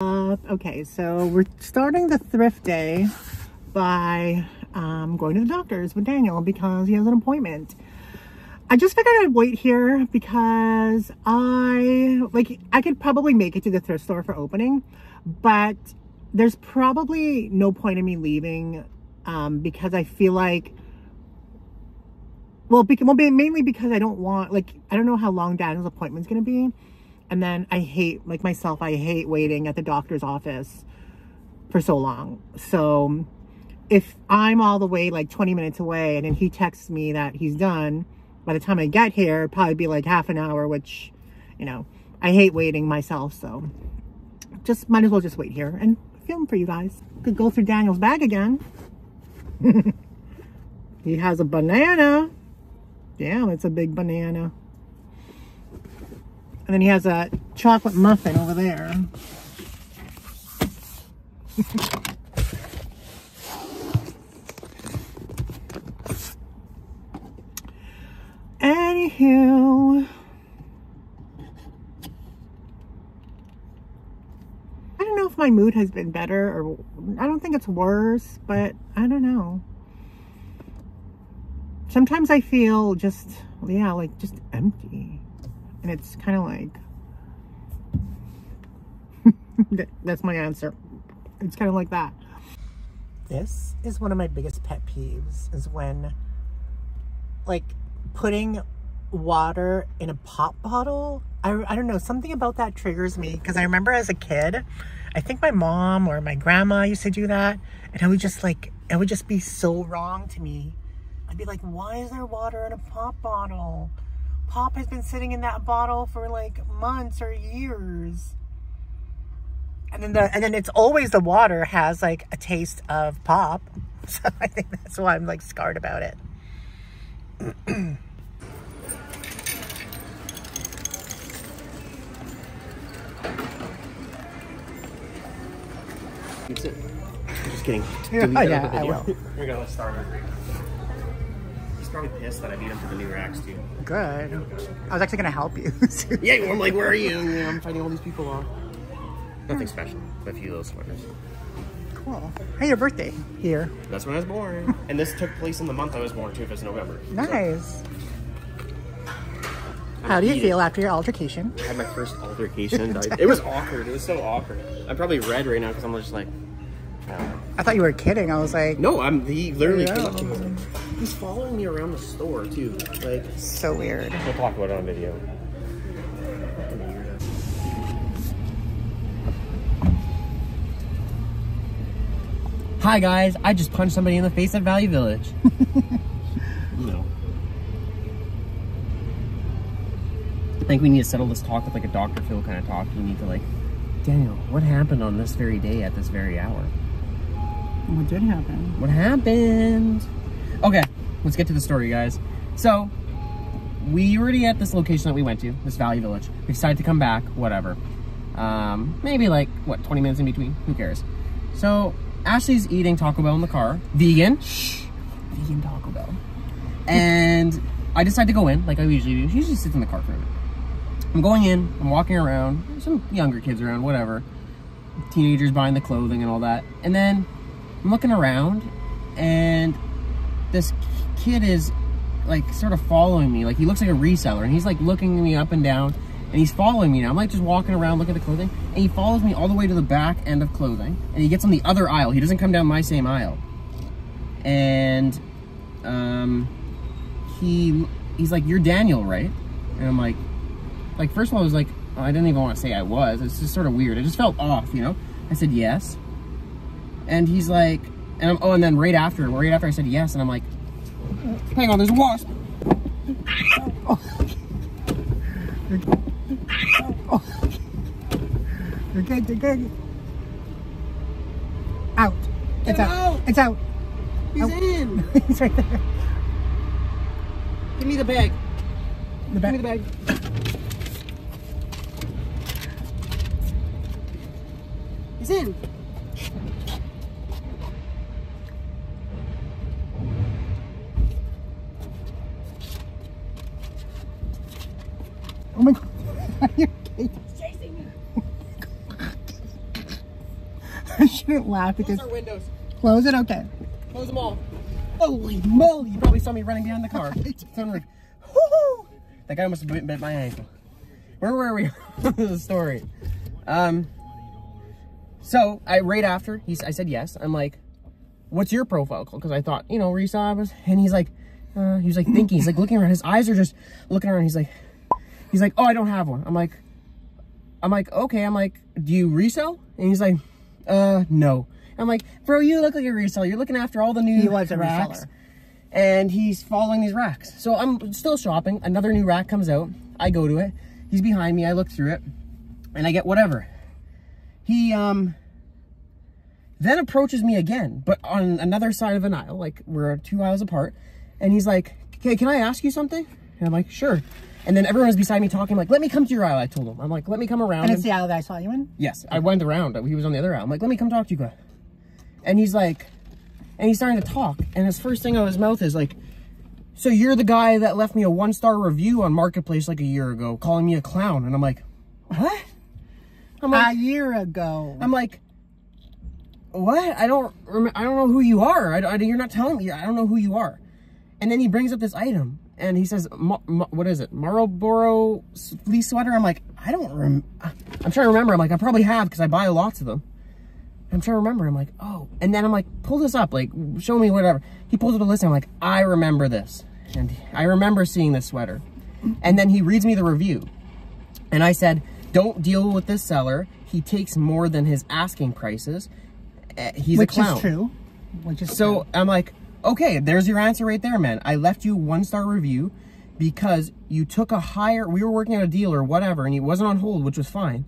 Uh, okay, so we're starting the thrift day by um, going to the doctor's with Daniel because he has an appointment. I just figured I'd wait here because I, like, I could probably make it to the thrift store for opening, but there's probably no point in me leaving um, because I feel like, well, because, well, mainly because I don't want, like, I don't know how long Daniel's appointment's going to be. And then I hate, like myself, I hate waiting at the doctor's office for so long. So if I'm all the way like 20 minutes away and then he texts me that he's done, by the time I get here, probably be like half an hour, which, you know, I hate waiting myself. So just might as well just wait here and film for you guys. Could go through Daniel's bag again. he has a banana. Damn, it's a big banana. And then he has a chocolate muffin over there. Anywho. I don't know if my mood has been better or I don't think it's worse, but I don't know. Sometimes I feel just, yeah, like just empty and it's kind of like that's my answer. It's kind of like that. This is one of my biggest pet peeves is when like putting water in a pop bottle I, I don't know something about that triggers me. Because I remember as a kid I think my mom or my grandma used to do that and I would just like it would just be so wrong to me. I'd be like why is there water in a pop bottle Pop has been sitting in that bottle for like months or years. And then the and then it's always the water has like a taste of pop. So I think that's why I'm like scarred about it. That's it. Just kidding. Yeah, oh, yeah I will. We're gonna start He's probably pissed that I beat him to the new racks too. Good. I was actually gonna help you. yeah, I'm like, where are you? Yeah, I'm fighting all these people off. Nothing special, but a few little sweaters. Cool. Hey, your birthday here. That's when I was born. and this took place in the month I was born too, if it's November. Nice. So. How do you feel after your altercation? I had my first altercation. it was awkward. It was so awkward. I'm probably red right now because I'm just like, I thought you were kidding. I was like, no, I'm the literally. He's following me around the store too. Like so weird. We'll talk about it on video. Hi guys, I just punched somebody in the face at Value Village. no. I think we need to settle this talk with like a Dr. Phil kind of talk. You need to like, Daniel, what happened on this very day at this very hour? What did happen? What happened? Okay, let's get to the story, guys. So, we already at this location that we went to, this Value Village. We decided to come back, whatever. Um, maybe like, what, 20 minutes in between? Who cares? So, Ashley's eating Taco Bell in the car. Vegan. Shh. Vegan Taco Bell. And I decide to go in, like I usually do. She usually sits in the car for a minute. I'm going in, I'm walking around, some younger kids around, whatever. Teenagers buying the clothing and all that. And then I'm looking around and this kid is like sort of following me. Like he looks like a reseller and he's like looking me up and down and he's following me now. I'm like just walking around looking at the clothing and he follows me all the way to the back end of clothing and he gets on the other aisle. He doesn't come down my same aisle. And um, he he's like, you're Daniel, right? And I'm like, like first of all, I was like, I didn't even want to say I was. It's just sort of weird. It just felt off, you know? I said, yes. And he's like, and I'm, oh, and then right after, right after I said yes, and I'm like, hang on, there's a wasp. You're good, you're good. Out. Get it's out. out. It's out. He's out. in. He's right there. Give me the bag. The bag. Give me the bag. He's in. Oh my god. Are you chasing me? I shouldn't laugh because Close our windows. close it. Okay. Close them all. Holy moly! You probably saw me running behind the car. Sunroof. Woo-hoo! That guy almost bit, my ankle. Where were we? the story. Um. So I right after he's, I said yes. I'm like, "What's your profile called?" Because I thought, you know. I was, and he's like, uh, he was like thinking. He's like looking around. His eyes are just looking around. He's like, he's like, "Oh, I don't have one." I'm like, I'm like, okay. I'm like, do you resell? And he's like, uh, no. I'm like, bro, you look like a reseller. You're looking after all the new He was a racks. reseller. And he's following these racks. So I'm still shopping. Another new rack comes out. I go to it. He's behind me. I look through it. And I get whatever. He, um, then approaches me again, but on another side of an aisle. Like, we're two aisles apart. And he's like, okay, can I ask you something? And I'm like, sure. And then everyone was beside me talking, like, let me come to your aisle, I told him. I'm like, let me come around. And it's the aisle that I saw you in. Yes, I went around. He was on the other aisle. I'm like, let me come talk to you guys. And he's like, and he's starting to talk. And his first thing out of his mouth is like, so you're the guy that left me a one star review on Marketplace like a year ago, calling me a clown. And I'm like, what? I'm A year ago. I'm like, what? I don't, I don't know who you are. I, I- you're not telling me. I don't know who you are. And then he brings up this item, and he says, what is it? Marlboro fleece sweater. I'm like, I don't rem. I'm trying to remember. I'm like, I probably have because I buy lots of them. I'm trying to remember. I'm like, oh. And then I'm like, pull this up. Like, show me whatever. He pulls up a list. And I'm like, I remember this, and I remember seeing this sweater. And then he reads me the review, and I said, don't deal with this seller. He takes more than his asking prices. Uh, He's which a clown. Which is true. Which is So true. I'm like, okay, there's your answer right there, man. I left you one star review because you took a higher, we were working at a deal or whatever, and it wasn't on hold, which was fine.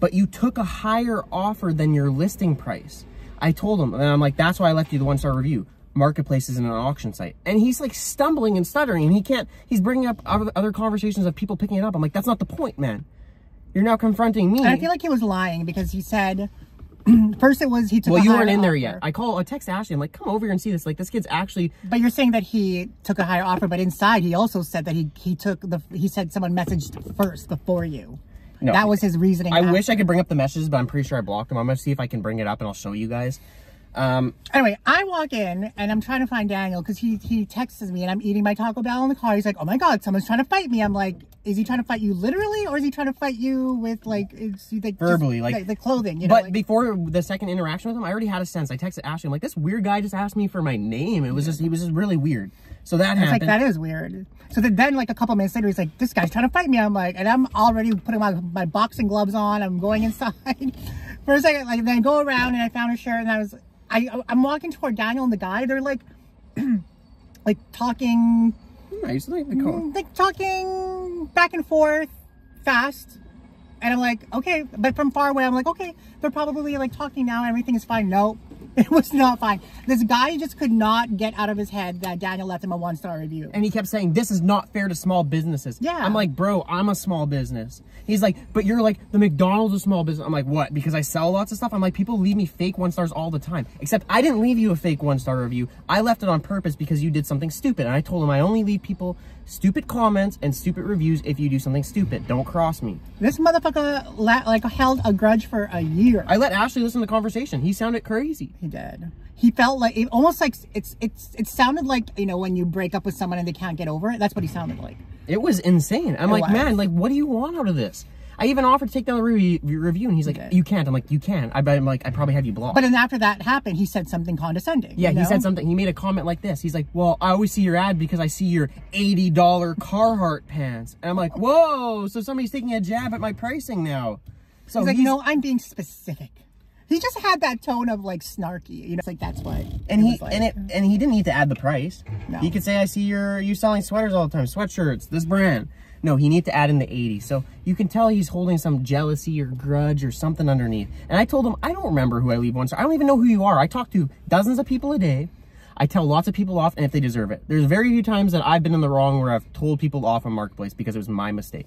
But you took a higher offer than your listing price. I told him, and I'm like, that's why I left you the one star review. Marketplace isn't an auction site. And he's like stumbling and stuttering, and he can't, he's bringing up other conversations of people picking it up. I'm like, that's not the point, man. You're now confronting me. And I feel like he was lying because he said Mm-hmm. first it was he took. well, you weren't in there offer. yet. I call, I text Ashley. I'm like, come over here and see this. Like, this kid's actually But you're saying that he took a higher offer, but inside he also said that he he took the he said someone messaged first before you. No. That was his reasoning. I after. wish I could bring up the messages, but I'm pretty sure I blocked them. I'm gonna see if I can bring it up and I'll show you guys. Um, Anyway, I walk in and I'm trying to find Daniel because he he texts me and I'm eating my Taco Bell in the car. He's like, "Oh my God, someone's trying to fight me." I'm like, "Is he trying to fight you literally, or is he trying to fight you with like, is he, like just, Verbally, like- the, clothing?" You know, but like, before the second interaction with him, I already had a sense. I texted Ashley. I'm like, this weird guy just asked me for my name. It was just he was just really weird. So that it's like that is weird. So then, then like a couple minutes later, he's like, "This guy's trying to fight me." I'm like, and I'm already putting my my boxing gloves on. I'm going inside for a second, like then go around and I found a shirt and I was I I'm walking toward Daniel and the guy. They're like. like talking Nice, like the car. Mm, like talking back and forth fast and i'm like okay but from far away i'm like okay they're probably like talking now everything is fine no it was not fine this guy just could not get out of his head that daniel left him a one star review And he kept saying, this is not fair to small businesses. Yeah. I'm like, bro, I'm a small business. He's like, but you're like, the McDonald's a small business. I'm like, what? Because I sell lots of stuff? I'm like, people leave me fake one stars all the time. Except I didn't leave you a fake one star review. I left it on purpose because you did something stupid. And I told him I only leave people stupid comments and stupid reviews if you do something stupid. Don't cross me. this motherfucker like held a grudge for a year I let Ashley listen to the conversation. He sounded crazy. he did he felt like it almost like it's it's it sounded like you know when you break up with someone and they can't get over it that's what he sounded like It was insane. I'm It like, was. man, like, what do you want out of this? I even offered to take down the re- review, and he's like, you can't. I'm like, you can. I bet I'm like, I probably have you blocked. but then after that happened he said something condescending Yeah, you he said something. He made a comment like this. He's like, "Well, I always see your ad because I see your eighty dollar Carhartt pants," and I'm like, "Whoa!" So somebody's taking a jab at my pricing now. So He's like, he's- no, I'm being specific. He just had that tone of like snarky, you know. It's like that's what. and he like. and it and he didn't need to add the price. No. He could say, "I see you're you selling sweaters all the time, sweatshirts, this brand." No, he need to add in the 80. So you can tell he's holding some jealousy or grudge or something underneath. And I told him, I don't remember who I leave one star. I don't even know who you are. I talk to dozens of people a day. I tell lots of people off, and if they deserve it. There's very few times that I've been in the wrong where I've told people off on Marketplace because it was my mistake.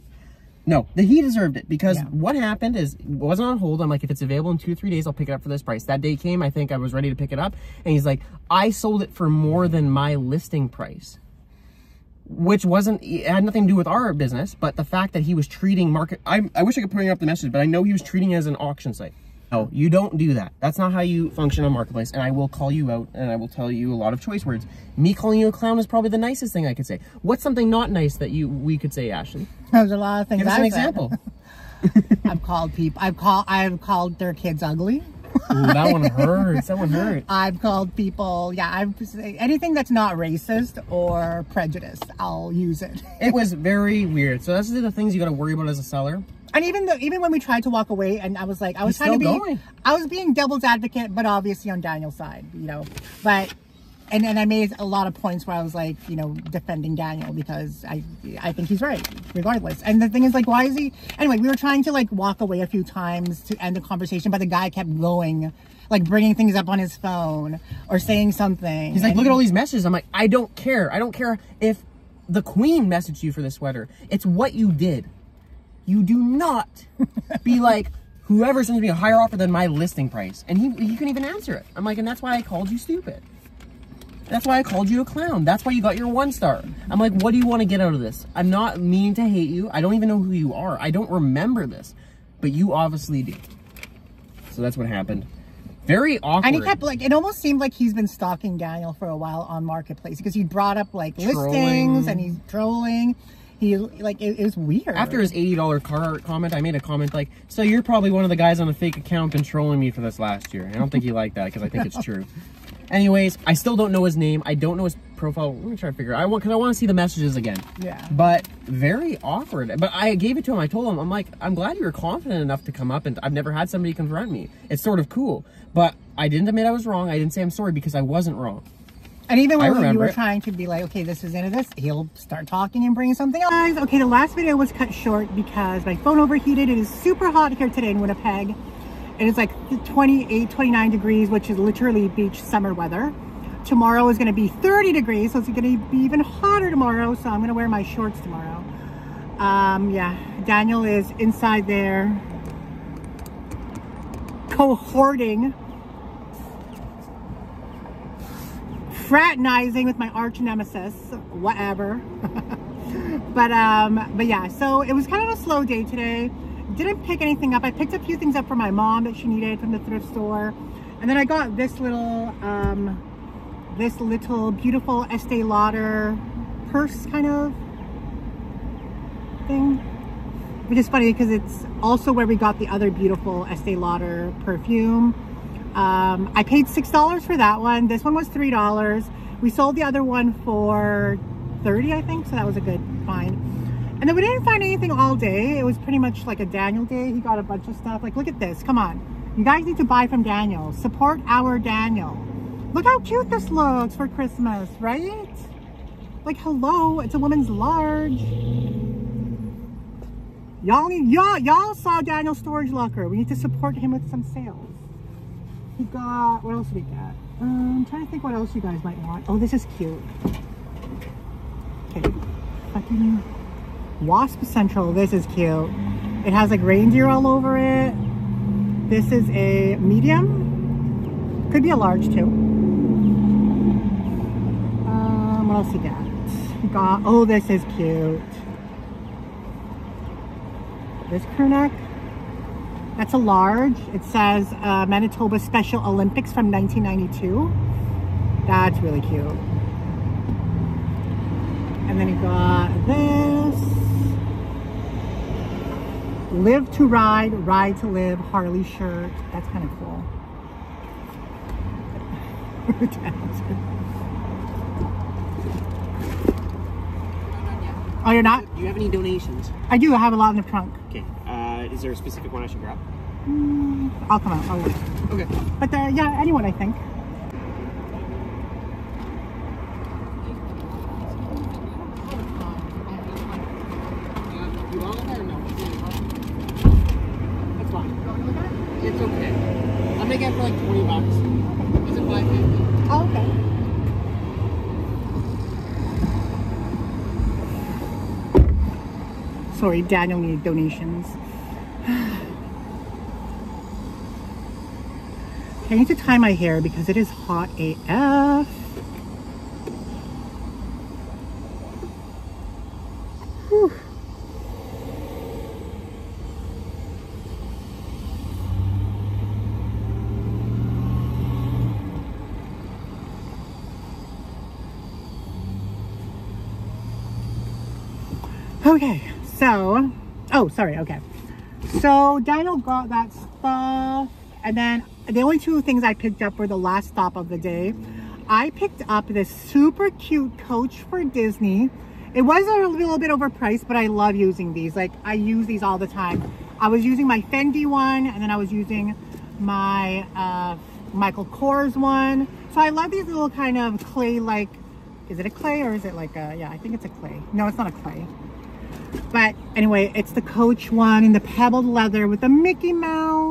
No, that he deserved it because Yeah. what happened is it wasn't on hold. I'm like, if it's available in two or three days, I'll pick it up for this price. That day came, I think I was ready to pick it up, and he's like, I sold it for more than my listing price, which wasn't it had nothing to do with our business, but the fact that he was treating market. I I wish I could bring up the message, but I know he was treating it as an auction site. No, you don't do that. That's not how you function on Marketplace, and I will call you out, and I will tell you a lot of choice words. Me calling you a clown is probably the nicest thing I could say. What's something not nice that you we could say, Ashley? There's a lot of things. Give us I've an example. I've called people. I've called. I've called their kids ugly. Ooh, that one hurts. That one hurts. I've called people. Yeah, I've anything that's not racist or prejudiced. I'll use it. It was very weird. So those are the things you got to worry about as a seller. And even though, even when we tried to walk away, and I was like, I was trying to be, going. I was being devil's advocate, but obviously on Daniel's side, you know. But and and I made a lot of points where I was like, you know, defending Daniel because I I think he's right, regardless. And the thing is, like, why is he? Anyway, we were trying to like walk away a few times to end the conversation, but the guy kept going, like bringing things up on his phone or saying something. He's like, And- look at all these messages. I'm like, I don't care. I don't care if the queen messaged you for this sweater. It's what you did. You do not be like, whoever sends me a higher offer than my listing price. And he, he couldn't even answer it. I'm like, and that's why I called you stupid. That's why I called you a clown. That's why you got your one star. I'm like, what do you want to get out of this? I'm not meaning to hate you. I don't even know who you are. I don't remember this. But you obviously do. So that's what happened. Very awkward. And he kept like it almost seemed like he's been stalking Daniel for a while on Marketplace because he brought up like listings and he's trolling. He like it, it was weird. After his $80 Carhartt comment, I made a comment like, so you're probably one of the guys on the fake account controlling me for this last year. I don't think he liked that because I think it's true. Anyways, I still don't know his name. I don't know his profile. Let me try to figure. I want because I want to see the messages again. Yeah. But very awkward. But I gave it to him. I told him, I'm like, I'm glad you were confident enough to come up, and I've never had somebody confront me. It's sort of cool. But I didn't admit I was wrong. I didn't say I'm sorry because I wasn't wrong. And even when you were it. trying to be like, okay, this is into this, he'll start talking and bring something else. Guys, Okay, the last video was cut short because my phone overheated. It is super hot here today in Winnipeg. It is like 28, 29 degrees, which is literally beach summer weather. Tomorrow is going to be 30 degrees, so it's going to be even hotter tomorrow. So I'm going to wear my shorts tomorrow. Um, yeah, Daniel is inside there cohorting, fraternizing with my arch nemesis, whatever. but um, but yeah, so it was kind of a slow day today. Didn't pick anything up. I picked a few things up for my mom that she needed from the thrift store, and then I got this little um, this little beautiful Estee Lauder purse kind of thing which is funny because it's also where we got the other beautiful Estee Lauder perfume. Um, I paid six dollars for that one. This one was three dollars. We sold the other one for thirty, I think. So that was a good find. And then we didn't find anything all day. It was pretty much like a Daniel day. He got a bunch of stuff. Like, look at this. Come on, you guys need to buy from Daniel. Support our Daniel. Look how cute this looks for Christmas, right? Like, hello, it's a woman's large. Y'all need y'all y'all saw Daniel's storage locker. We need to support him with some sales. He got what else did he get? Um, I'm trying to think what else you guys might want. Oh, this is cute. Okay, fucking Wasp Central. This is cute. It has like reindeer all over it. This is a medium. Could be a large too. Um, what else he got? He got. Oh, this is cute. This crew neck. That's a large. It says uh, Manitoba Special Olympics from 1992. That's really cute. And then you got this. Live to ride, ride to live, Harley shirt. That's kind of cool. oh, you're not? Do you have any donations? I do. I have a lot in the trunk. Okay. Is there a specific one I should grab? I'll come out. I'll wait. Okay. But uh, yeah, anyone, I think. That's fine. It's okay. I'll make it for like 20 bucks. Is it 550? Oh, okay. Sorry, Daniel needed donations. I need to tie my hair because it is hot AF. Whew. Okay, so, oh, sorry, okay. So Daniel got that stuff and then the only two things I picked up were the last stop of the day. I picked up this super cute coach for Disney. It was a little bit overpriced, but I love using these. Like, I use these all the time. I was using my Fendi one, and then I was using my uh, Michael Kors one. So I love these little kind of clay-like, is it a clay or is it like a, yeah, I think it's a clay. No, it's not a clay. But anyway, it's the Coach one in the pebbled leather with the Mickey Mouse.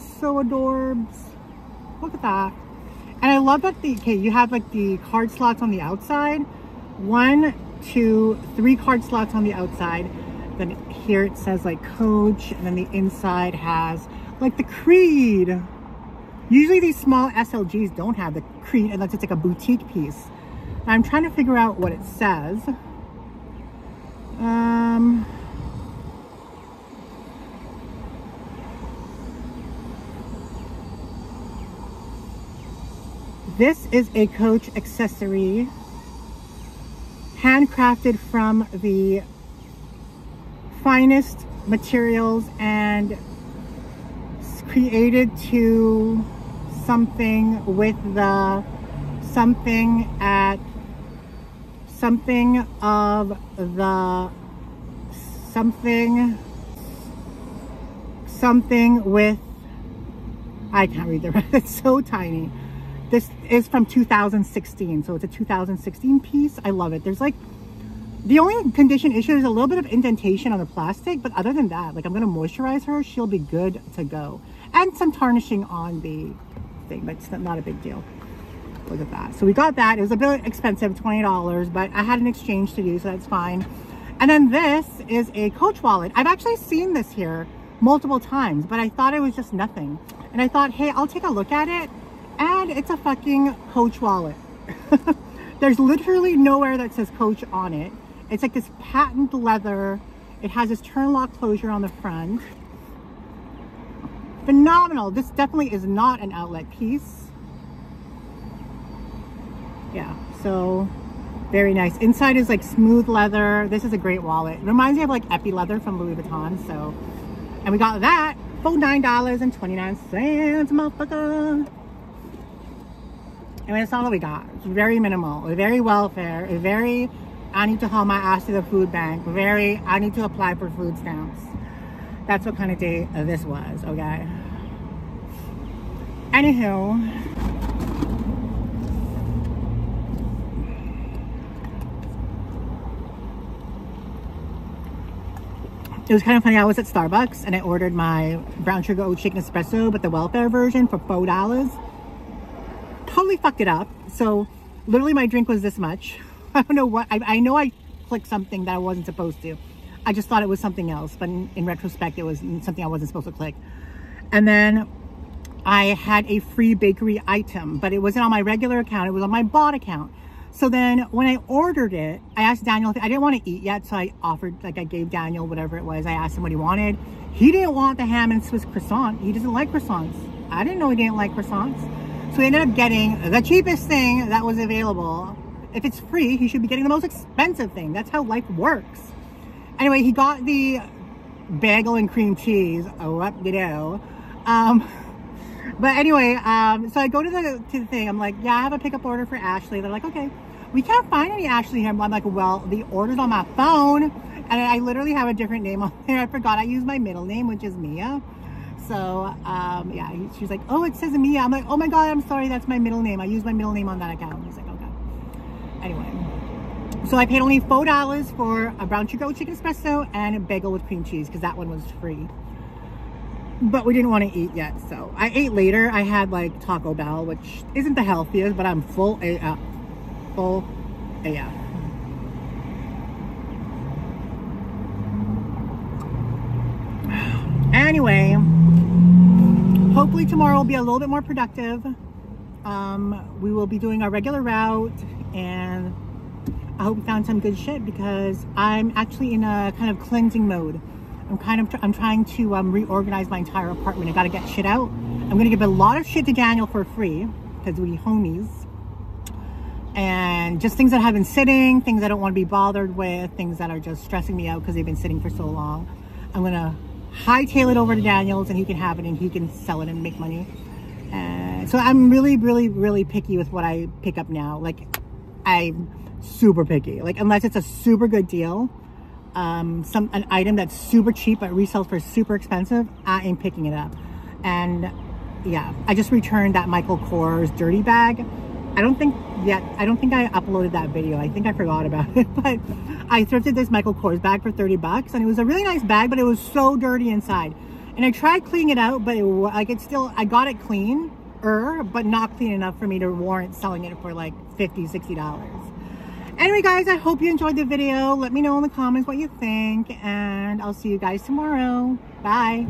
Is so adorbs. Look at that. And I love that the, okay, you have like the card slots on the outside. One, two, three card slots on the outside. Then here it says like Coach, and then the inside has like the Creed. Usually these small SLGs don't have the Creed unless it's like a boutique piece. I'm trying to figure out what it says. Um, this is a Coach accessory handcrafted from the finest materials and created to something with the something at something of the something something with I can't read the rest. It's so tiny. This is from 2016, so it's a 2016 piece. I love it. There's like the only condition issue is a little bit of indentation on the plastic, but other than that, like I'm gonna moisturize her, she'll be good to go. And some tarnishing on the thing, but it's not a big deal. Look at that. So we got that. It was a bit expensive, $20, but I had an exchange to do, so that's fine. And then this is a Coach wallet. I've actually seen this here multiple times, but I thought it was just nothing. And I thought, hey, I'll take a look at it. And it's a fucking Coach wallet. There's literally nowhere that says Coach on it. It's like this patent leather. It has this turn lock closure on the front. Phenomenal. This definitely is not an outlet piece yeah so very nice inside is like smooth leather this is a great wallet it reminds me of like epi leather from louis vuitton so and we got that for nine dollars and 29 cents motherfucker I mean, it's all that we got. It's very minimal, very welfare, very, I need to haul my ass to the food bank, very, I need to apply for food stamps. That's what kind of day this was, okay? Anywho, it was kind of funny. I was at Starbucks and I ordered my brown sugar oat shaken espresso, but the welfare version for four dollars. Totally fucked it up. So literally my drink was this much. I don't know what, I, I know I clicked something that I wasn't supposed to. I just thought it was something else, but in, in retrospect, it was something I wasn't supposed to click. And then I had a free bakery item, but it wasn't on my regular account. It was on my bot account. So then when I ordered it, I asked Daniel, I didn't want to eat yet. So I offered, like I gave Daniel whatever it was. I asked him what he wanted. He didn't want the ham and Swiss croissant. He doesn't like croissants. I didn't know he didn't like croissants. So we ended up getting the cheapest thing that was available. If it's free, he should be getting the most expensive thing. That's how life works. Anyway, he got the bagel and cream cheese. Oh, you know. Um, but anyway, um, so I go to the, to the thing. I'm like, yeah, I have a pickup order for Ashley. They're like, okay. We can't find any Ashley here. I'm like, well, the order's on my phone. And I literally have a different name on there. I forgot I use my middle name, which is Mia. So, um, yeah, she's like, oh, it says Mia. I'm like, oh my God, I'm sorry. That's my middle name. I use my middle name on that account. He's like, okay. Anyway. So I paid only $4 for a brown sugar shaken espresso and a bagel with cream cheese because that one was free but we didn't want to eat yet so i ate later i had like taco bell which isn't the healthiest but i'm full af full af anyway hopefully tomorrow will be a little bit more productive um, we will be doing our regular route and i hope we found some good shit because i'm actually in a kind of cleansing mode I'm kind of, I'm trying to um, reorganize my entire apartment. I got to get shit out. I'm to give a lot of shit to Daniel for free because we homies. and just things that have been sitting, things I don't want to be bothered with, things that are just stressing me out because they've been sitting for so long. I'm gonna hightail it over to Daniels and he can have it and he can sell it and make money. And so I'm really, really, really picky with what I pick up now. Like I'm super picky. Like unless it's a super good deal, um, some an item that's super cheap but resells for super expensive, I am picking it up. And yeah, I just returned that Michael Kors dirty bag. I don't think yet, I don't think I uploaded that video. I think I forgot about it, but I thrifted this Michael Kors bag for 30 bucks and it was a really nice bag, but it was so dirty inside. And I tried cleaning it out, but it, like it's still, I got it clean, er, but not clean enough for me to warrant selling it for like 50 $60. Anyway, guys, I hope you enjoyed the video. Let me know in the comments what you think, and I'll see you guys tomorrow. Bye.